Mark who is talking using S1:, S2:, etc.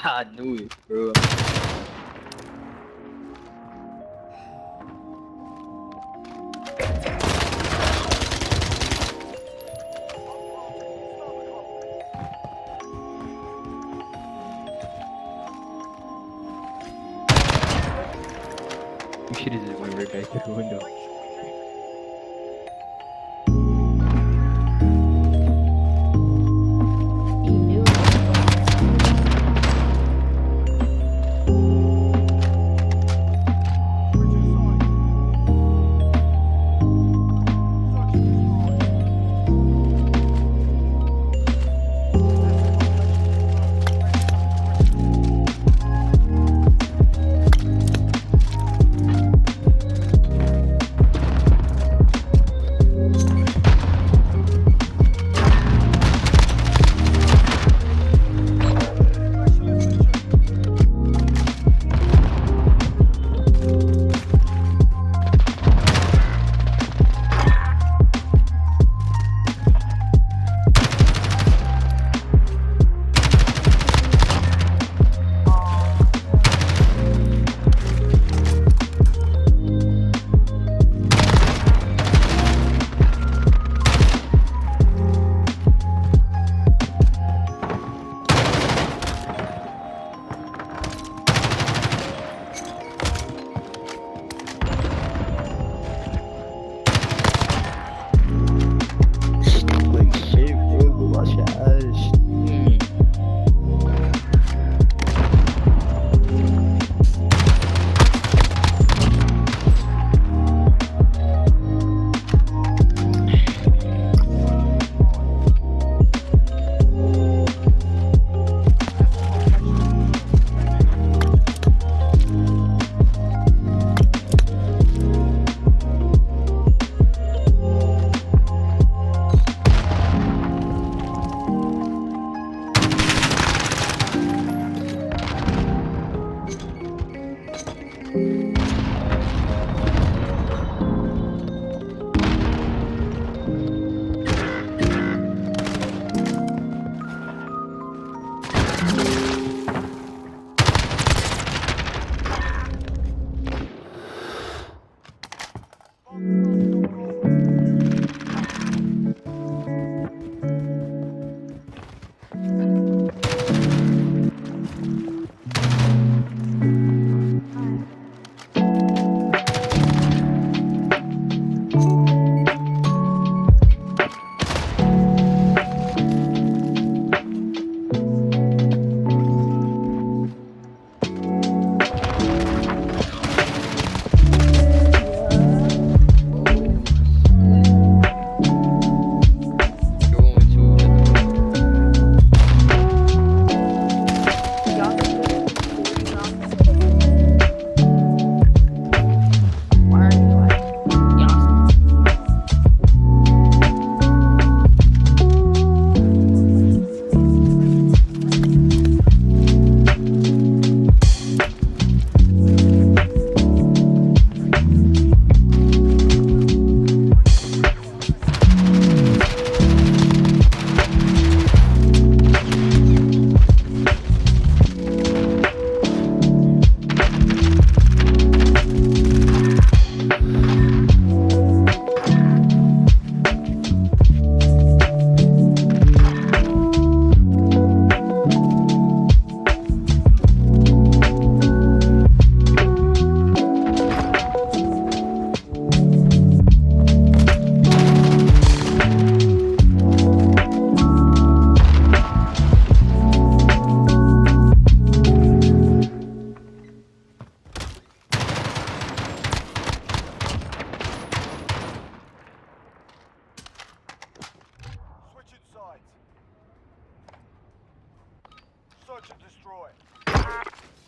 S1: I knew it, bro. You should have just went right back through the window. Search and destroy.